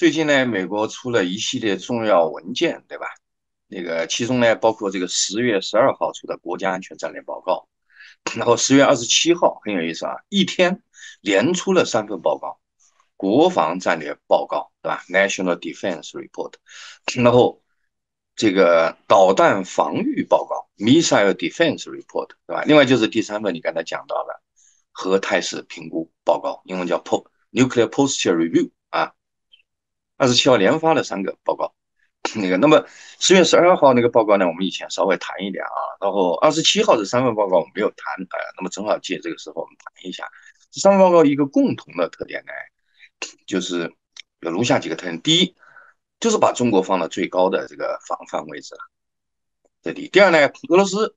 最近呢，美国出了一系列重要文件，对吧？那个其中呢，包括这个十月十二号出的国家安全战略报告，然后十月二十七号很有意思啊，一天连出了三份报告，国防战略报告，对吧？National Defense Report，然后这个导弹防御报告，Missile Defense Report，对吧？另外就是第三份你刚才讲到的核态势评估报告，英文叫 Po Nuclear Posture Review，二十七号连发了三个报告。那个，那么十月十二号那个报告呢，我们以前稍微谈一点啊，然后二十七号这三份报告我们没有谈，呃，那么正好借这个时候我们谈一下这三份报告一个共同的特点呢，就是有如下几个特点：第一，就是把中国放到最高的这个防范位置了，这里；第二呢，俄罗斯，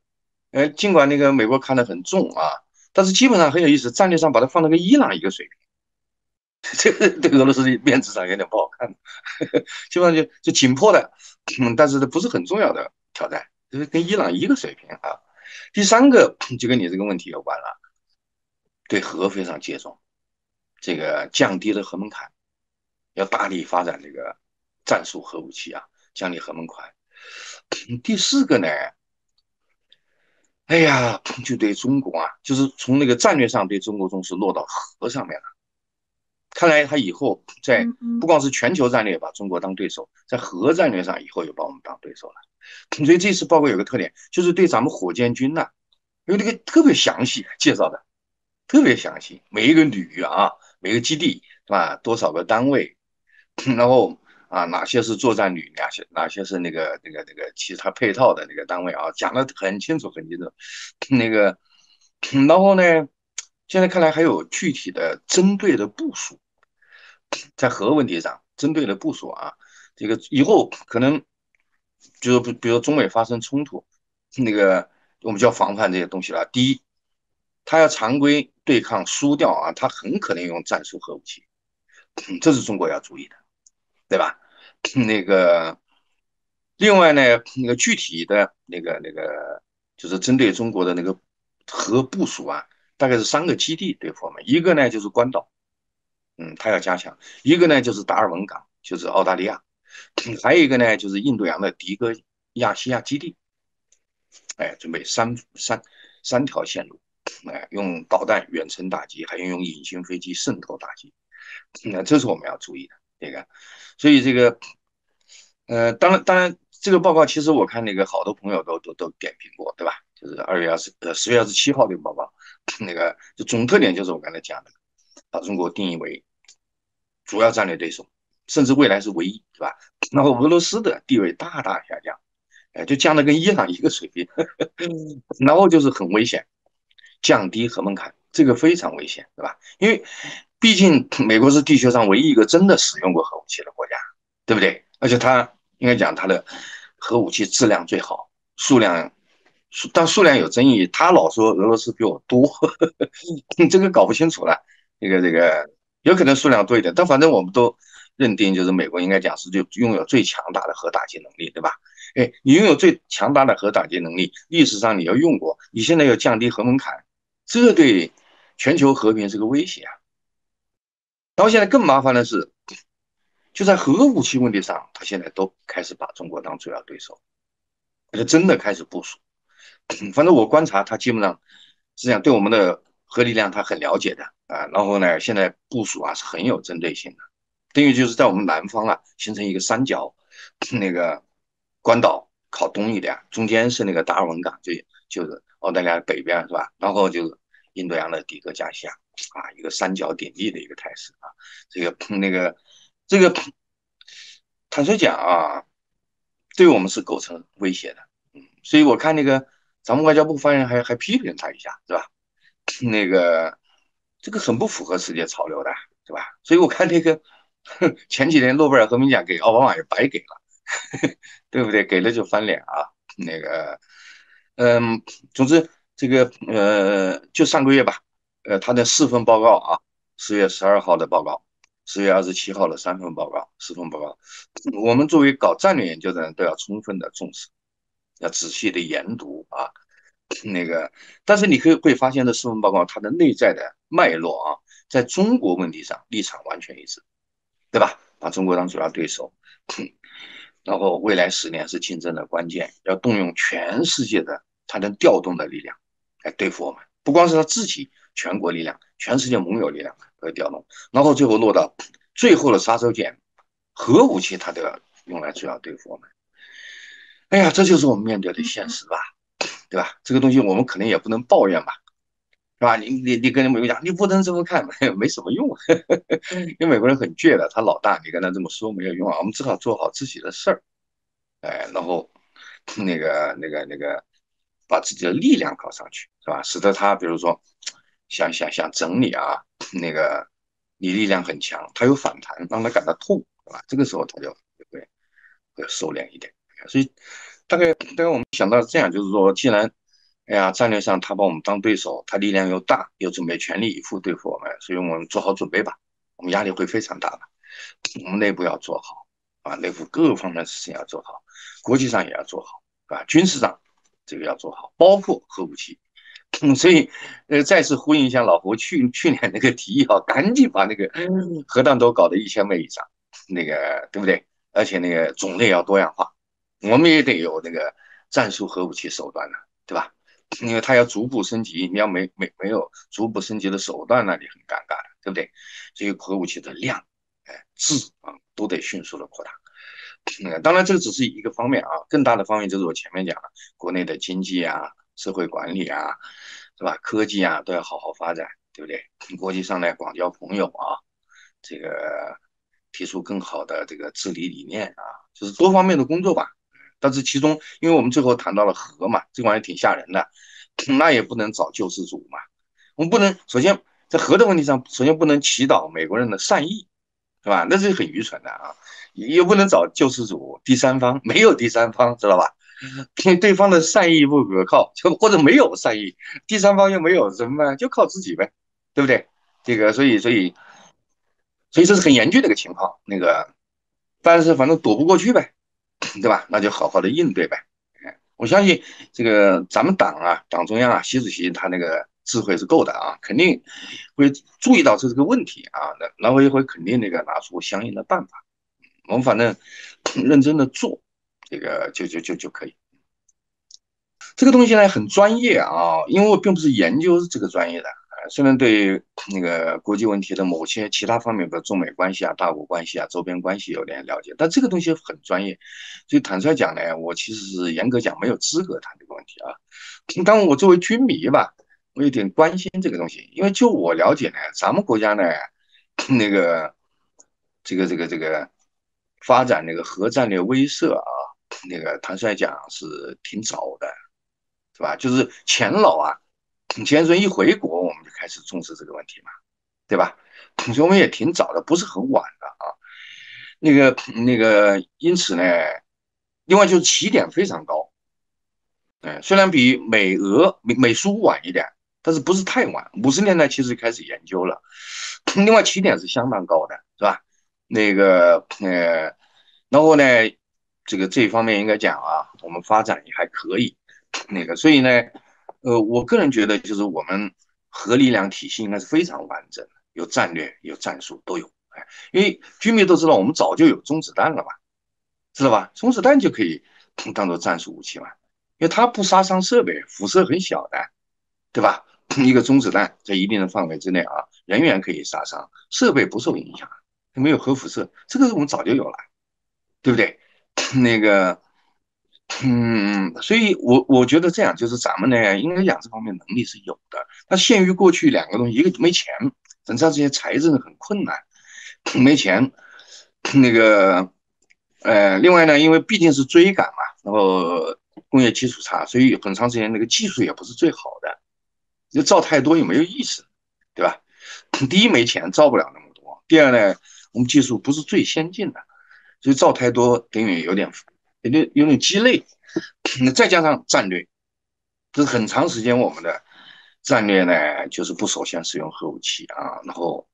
呃，尽管那个美国看得很重啊，但是基本上很有意思，战略上把它放到跟伊朗一个水平。这个对俄罗斯的面子上有点不好看，基本上就就紧迫的，嗯，但是这不是很重要的挑战，就是跟伊朗一个水平啊。第三个就跟你这个问题有关了，对核非常接重，这个降低了核门槛，要大力发展这个战术核武器啊，降低核门槛。第四个呢，哎呀，就对中国啊，就是从那个战略上对中国重视落到核上面了。看来他以后在不光是全球战略把中国当对手，在核战略上以后也把我们当对手了。所以这次报告有个特点，就是对咱们火箭军呐，有那个特别详细介绍的，特别详细，每一个旅啊，每个基地是吧，多少个单位，然后啊哪些是作战旅，哪些哪些是那个那个那个其他配套的那个单位啊，讲的很清楚很清楚。那个，然后呢，现在看来还有具体的针对的部署。在核问题上，针对的部署啊，这个以后可能就是比比如中美发生冲突，那个我们就要防范这些东西了。第一，他要常规对抗输掉啊，他很可能用战术核武器，这是中国要注意的，对吧？那个另外呢，那个具体的那个那个就是针对中国的那个核部署啊，大概是三个基地对付我们，一个呢就是关岛。嗯，他要加强一个呢，就是达尔文港，就是澳大利亚；还有一个呢，就是印度洋的迪戈亚西亚基地。哎，准备三三三条线路，哎，用导弹远程打击，还用隐形飞机渗透打击。那这是我们要注意的这个。所以这个，呃，当然当然，这个报告其实我看那个好多朋友都都都点评过，对吧？就是二月二十呃十月二十七号这个报告，那个就总特点就是我刚才讲的。把中国定义为主要战略对手，甚至未来是唯一，是吧？然后俄罗斯的地位大大下降，哎，就降的跟伊朗一个水平，然后就是很危险，降低核门槛，这个非常危险，对吧？因为毕竟美国是地球上唯一一个真的使用过核武器的国家，对不对？而且它应该讲它的核武器质量最好，数量，但数量有争议，他老说俄罗斯比我多，这个搞不清楚了。这个这个有可能数量多一点，但反正我们都认定就是美国应该讲是就拥有最强大的核打击能力，对吧？哎，你拥有最强大的核打击能力，历史上你要用过，你现在要降低核门槛，这对全球和平是个威胁啊。然后现在更麻烦的是，就在核武器问题上，他现在都开始把中国当主要对手，而且真的开始部署。反正我观察，他基本上是这样，对我们的核力量他很了解的。啊，然后呢，现在部署啊是很有针对性的，等于就是在我们南方啊形成一个三角，那个关岛靠东一点，中间是那个达尔文港，就就是澳大利亚北边是吧？然后就是印度洋的底格加西亚啊，一个三角鼎立的一个态势啊，这个那个这个坦率讲啊，对我们是构成威胁的，嗯，所以我看那个咱们外交部发言人还还批评他一下是吧？那个。这个很不符合世界潮流的，是吧？所以我看那个 前几年诺贝尔和平奖给奥巴马也白给了，对不对？给了就翻脸啊！那个，嗯，总之这个呃，就上个月吧，呃，他的四份报告啊，十月十二号的报告，十月二十七号的三份报告，四份报告，我们作为搞战略研究的人都要充分的重视，要仔细的研读啊。那个，但是你可以会发现，这四份报告它的内在的脉络啊，在中国问题上立场完全一致，对吧？把中国当主要对手，然后未来十年是竞争的关键，要动用全世界的他能调动的力量来对付我们，不光是他自己全国力量，全世界盟友力量可以调动，然后最后落到最后的杀手锏，核武器他都要用来主要对付我们。哎呀，这就是我们面对的现实吧，对吧？这个东西我们可能也不能抱怨吧。是吧？你你你跟美国讲，你不能这么看，没 没什么用。因为美国人很倔的，他老大，你跟他这么说没有用啊。我们只好做好自己的事儿，哎，然后那个那个那个，把自己的力量搞上去，是吧？使得他比如说想想想整你啊，那个你力量很强，他有反弹，让他感到痛，是吧？这个时候他就会会收敛一点。所以大概大概我们想到这样，就是说，既然哎呀，战略上他把我们当对手，他力量又大，又准备全力以赴对付我们，所以我们做好准备吧。我们压力会非常大的，我们内部要做好啊，内部各个方面事情要做好，国际上也要做好，啊，军事上这个要做好，包括核武器。所以，呃，再次呼应一下老胡去 去年那个提议啊，赶紧把那个核弹头搞到一千枚以上，那个对不对？而且那个种类要多样化，我们也得有那个战术核武器手段呢，对吧？因为它要逐步升级，你要没没没有逐步升级的手段，那你很尴尬的，对不对？所以核武器的量、哎质啊，都得迅速的扩大。嗯，当然这个只是一个方面啊，更大的方面就是我前面讲的，国内的经济啊、社会管理啊，是吧？科技啊都要好好发展，对不对？国际上呢广交朋友啊，这个提出更好的这个治理理念啊，就是多方面的工作吧。但是其中，因为我们最后谈到了核嘛，这玩意挺吓人的，那也不能找救世主嘛。我们不能首先在核的问题上，首先不能祈祷美国人的善意，是吧？那是很愚蠢的啊。也不能找救世主，第三方没有第三方，知道吧？对方的善意不可靠，就或者没有善意，第三方又没有怎么办？就靠自己呗，对不对？这个，所以，所以，所以这是很严峻的一个情况。那个，但是反正躲不过去呗。对吧？那就好好的应对呗。我相信这个咱们党啊，党中央啊，习主席他那个智慧是够的啊，肯定会注意到这是个问题啊，那然后也会肯定那个拿出相应的办法。我们反正 认真的做，这个就就就就可以。这个东西呢很专业啊，因为我并不是研究这个专业的。虽然对那个国际问题的某些其他方面，比如中美关系啊、大国关系啊、周边关系有点了解，但这个东西很专业，所以坦率讲呢，我其实是严格讲没有资格谈这个问题啊。但我作为军迷吧，我有点关心这个东西，因为就我了解呢，咱们国家呢，那个这个这个这个发展那个核战略威慑啊，那个坦率讲是挺早的，是吧？就是钱老啊。钱孙一回国，开始重视这个问题嘛，对吧？所以我们也挺早的，不是很晚的啊。那个那个，因此呢，另外就是起点非常高，嗯，虽然比美俄美美苏晚一点，但是不是太晚。五十年代其实开始研究了，另外起点是相当高的，是吧？那个呃，然后呢，这个这一方面应该讲啊，我们发展也还可以，那个所以呢。呃，我个人觉得，就是我们核力量体系应该是非常完整的，有战略、有战术都有。哎，因为军迷都知道，我们早就有中子弹了嘛，知道吧？中子弹就可以当做战术武器嘛，因为它不杀伤设备，辐射很小的，对吧？一个中子弹在一定的范围之内啊，人员可以杀伤，设备不受影响，没有核辐射，这个我们早就有了，对不对？那个。嗯，所以，我我觉得这样就是咱们呢，应该讲这方面能力是有它限于过去两个东西，一个没钱，整上这些财政很困难，没钱。那个，呃，另外呢，因为毕竟是追赶嘛，然后工业基础差，所以很长时间那个技术也不是最好的，就造太多也没有意思，对吧？第一没钱，造不了那么多；第二呢，我们技术不是最先进的，所以造太多等于有点。有点有点鸡肋，那再加上战略，这是很长时间我们的战略呢，就是不首先使用核武器啊，然后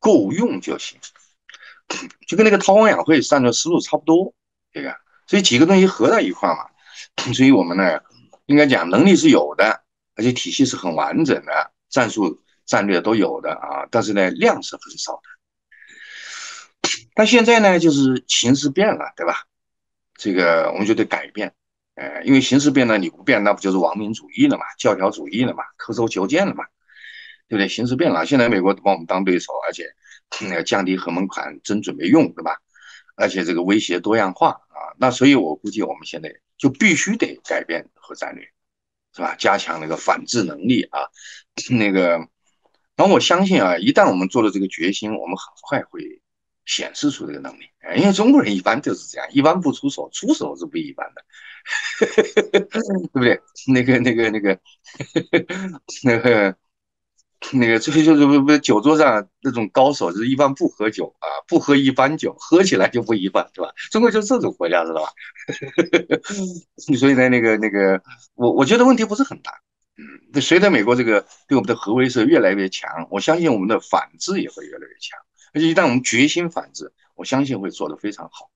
够用就行，就跟那个韬光养晦战略思路差不多，这个，所以几个东西合在一块嘛，所以我们呢，应该讲能力是有的，而且体系是很完整的，战术战略都有的啊，但是呢，量是很少的。但现在呢，就是形势变了，对吧？这个我们就得改变，呃，因为形势变了，你不变，那不就是亡民主义了嘛，教条主义了嘛，刻舟求剑了嘛，对不对？形势变了，现在美国把我们当对手，而且那个降低核门槛真准备用，对吧？而且这个威胁多样化啊，那所以我估计我们现在就必须得改变核战略，是吧？加强那个反制能力啊，那个，然后我相信啊，一旦我们做了这个决心，我们很快会。显示出这个能力，因为中国人一般就是这样，一般不出手，出手是不一般的，对不对？那个、那个、那个、那个、那个，这就是不不酒桌上那种高手，就是一般不喝酒啊，不喝一般酒，喝起来就不一般，对吧？中国就是这种国家，知道吧？所以呢，那个、那个，我我觉得问题不是很大。嗯，随着美国这个对我们的核威慑越来越强，我相信我们的反制也会越来越强。而且一旦我们决心反制，我相信会做得非常好。